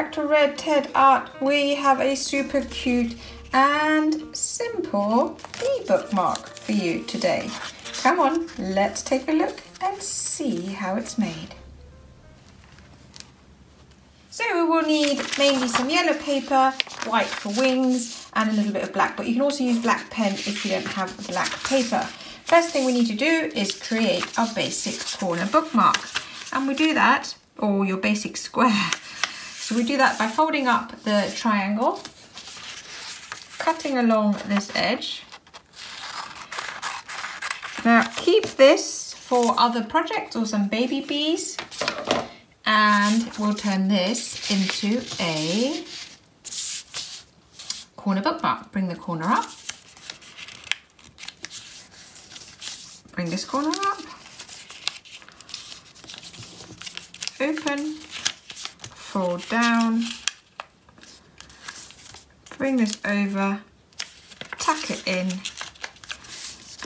back to Red Ted Art. We have a super cute and simple bee bookmark for you today. Come on, let's take a look and see how it's made. So we will need mainly some yellow paper, white for wings, and a little bit of black, but you can also use black pen if you don't have black paper. First thing we need to do is create our basic corner bookmark. And we do that, or your basic square. So we do that by folding up the triangle, cutting along this edge. Now keep this for other projects or some baby bees and we'll turn this into a corner bookmark. Bring the corner up. Bring this corner up. Open, fold down, bring this over, tuck it in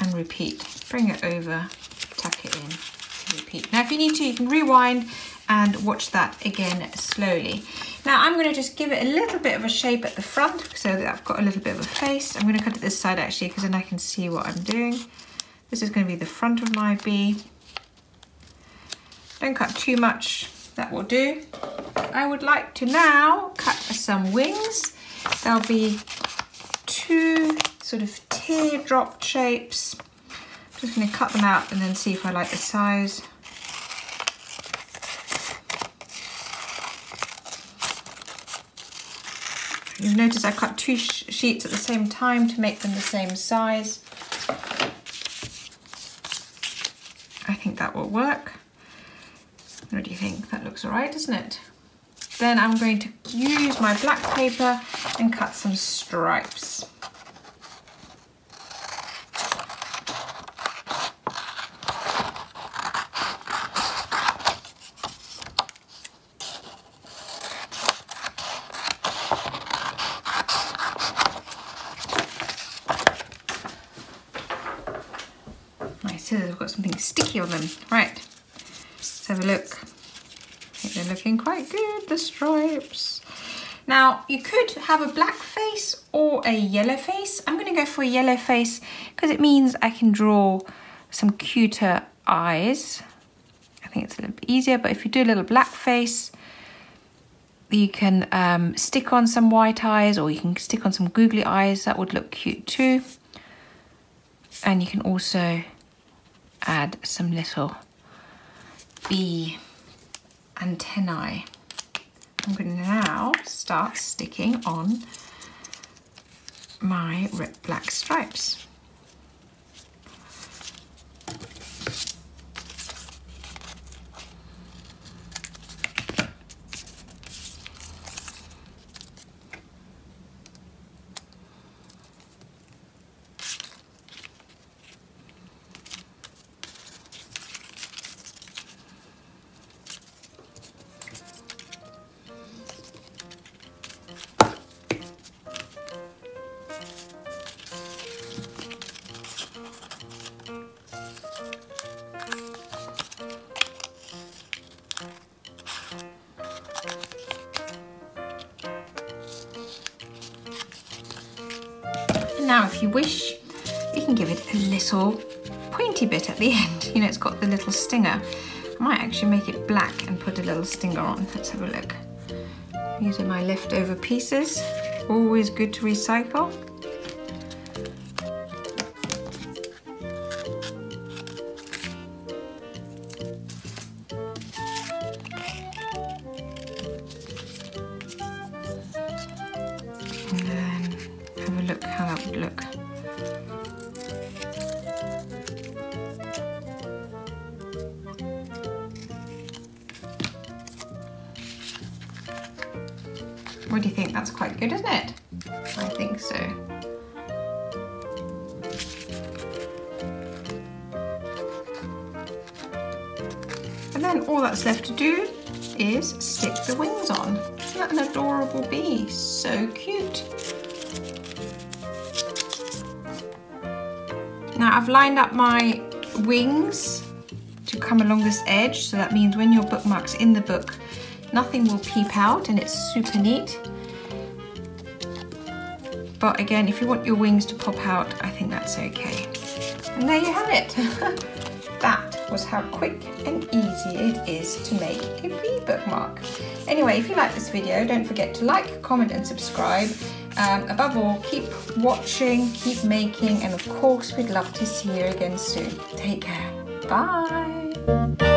and repeat. Bring it over, tuck it in, repeat. Now if you need to, you can rewind and watch that again slowly. Now I'm going to just give it a little bit of a shape at the front so that I've got a little bit of a face. I'm going to cut it this side actually because then I can see what I'm doing. This is going to be the front of my bee. Don't cut too much, that will do. I would like to now cut some wings. There'll be two sort of teardrop shapes. I'm just going to cut them out and then see if I like the size. You've noticed I cut two sh sheets at the same time to make them the same size. I think that will work. What do you think? That looks all right, doesn't it? Then I'm going to use my black paper and cut some stripes. My scissors have got something sticky on them. Right, let's have a look. They're looking quite good, the stripes. Now, you could have a black face or a yellow face. I'm gonna go for a yellow face because it means I can draw some cuter eyes. I think it's a little bit easier, but if you do a little black face, you can um, stick on some white eyes or you can stick on some googly eyes. That would look cute too. And you can also add some little bee antennae. I'm going to now start sticking on my black stripes. Now, if you wish, you can give it a little pointy bit at the end. You know, it's got the little stinger. I might actually make it black and put a little stinger on. Let's have a look. Using my leftover pieces. Always good to recycle. Uh, What do you think? That's quite good, isn't it? I think so. And then all that's left to do is stick the wings on. Isn't that an adorable bee? So cute. Now I've lined up my wings to come along this edge, so that means when your bookmark's in the book, Nothing will peep out and it's super neat. But again, if you want your wings to pop out, I think that's okay. And there you have it. that was how quick and easy it is to make a bee bookmark. Anyway, if you like this video, don't forget to like, comment and subscribe. Um, above all, keep watching, keep making, and of course, we'd love to see you again soon. Take care. Bye.